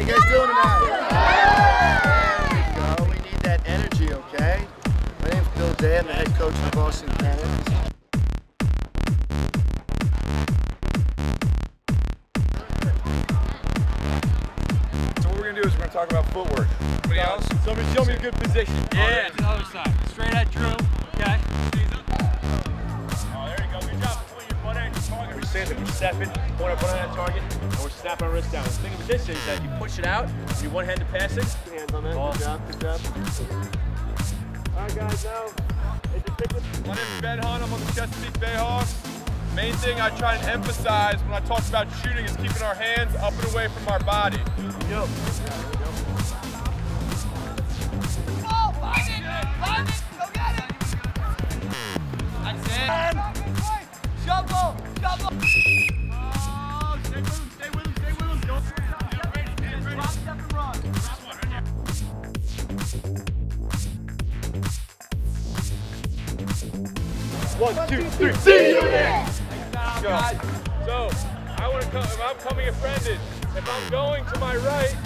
you guys doing tonight? There we go. We need that energy, okay? My name's Bill Daye. I'm the head coach of the Boston Cannons. So what we're gonna do is we're gonna talk about footwork. Anybody else? Somebody show me a good position. Yeah, to the other side. Straight at Drew. Target. We're standing, we're stepping, pulling our butt on that target, and we're snapping our wrist down. The thing with this is that you push it out, you one-handed pass it. Hands on that. Good job. Good job. All right, guys. Now, it's a ticket. My name's Ben Hunt. I'm on the Chesapeake Bayhawks. Main thing I try and emphasize when I talk about shooting is keeping our hands up and away from our body. Yo. One, two, three. See you there. Go. So, I want to come. If I'm coming at Brendan, if I'm going to my right,